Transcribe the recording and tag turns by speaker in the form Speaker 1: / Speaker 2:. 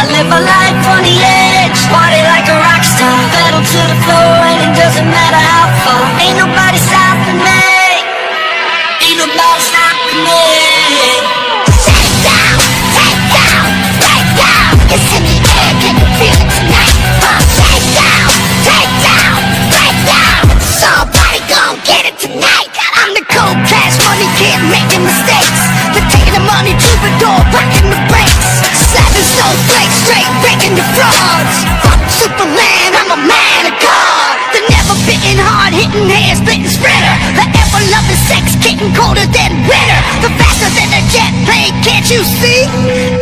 Speaker 1: I live a life on the edge, kid making mistakes. The taking the money troubadour, breaking the brakes. Slapping snowflakes straight, breaking the frauds. Fuck Superman, I'm a man of God. The never bitten, hard hitting, hair splitting spreader. The ever loving sex getting colder than winter. The faster than a jet plane, can't you see?